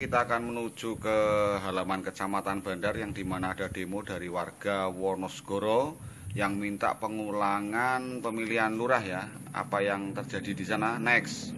Kita akan menuju ke halaman Kecamatan Bandar yang di mana ada demo dari warga Wonosgoro yang minta pengulangan pemilihan lurah ya. Apa yang terjadi di sana? Next.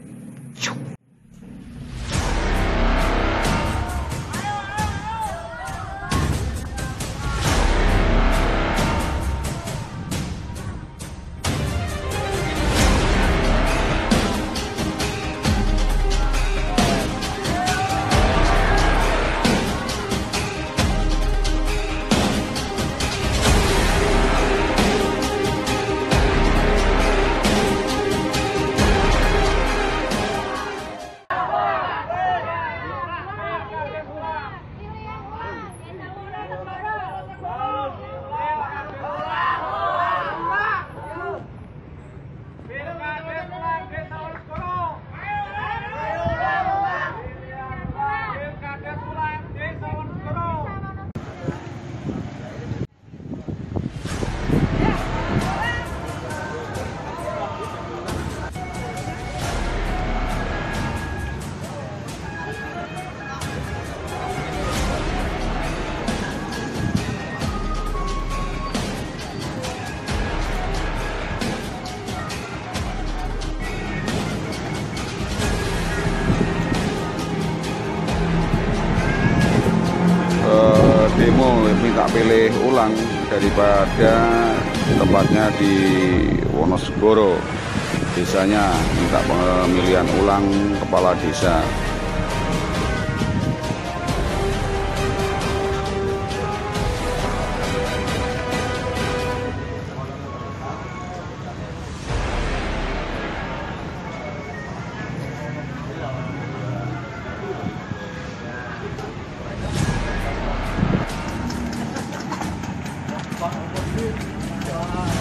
Minta pilih ulang daripada tempatnya di Wonosgoro desanya minta pemilihan ulang kepala desa cho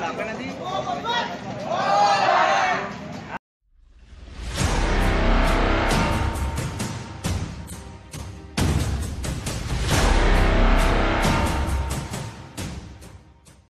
लाभ नदी